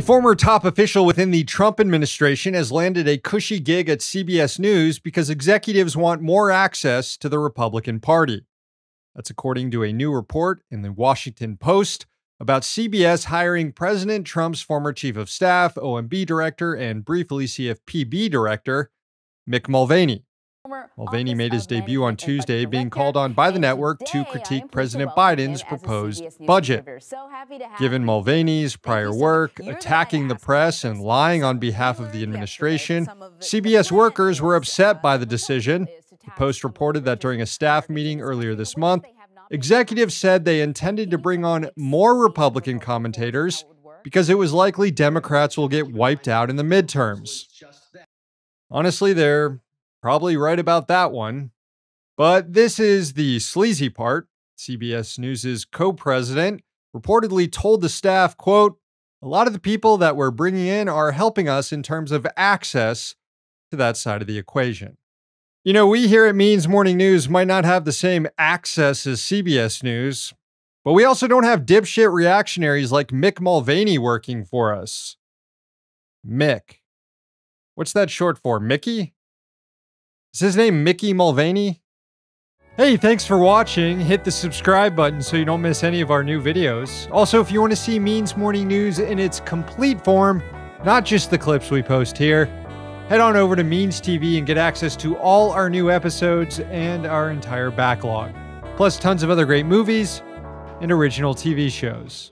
A former top official within the Trump administration has landed a cushy gig at CBS News because executives want more access to the Republican Party. That's according to a new report in the Washington Post about CBS hiring President Trump's former chief of staff, OMB director, and briefly CFPB director, Mick Mulvaney. Mulvaney made his debut on Tuesday, being called on by the network to critique President Biden's proposed budget. Given Mulvaney's prior work, attacking the press, and lying on behalf of the administration, CBS workers were upset by the decision. The Post reported that during a staff meeting earlier this month, executives said they intended to bring on more Republican commentators because it was likely Democrats will get wiped out in the midterms. Honestly, they're Probably right about that one. But this is the sleazy part. CBS News' co-president reportedly told the staff, quote, a lot of the people that we're bringing in are helping us in terms of access to that side of the equation. You know, we here at Means Morning News might not have the same access as CBS News, but we also don't have dipshit reactionaries like Mick Mulvaney working for us. Mick. What's that short for? Mickey? Is his name Mickey Mulvaney? Hey, thanks for watching. Hit the subscribe button so you don't miss any of our new videos. Also, if you want to see Means Morning News in its complete form, not just the clips we post here, head on over to Means TV and get access to all our new episodes and our entire backlog, plus tons of other great movies and original TV shows.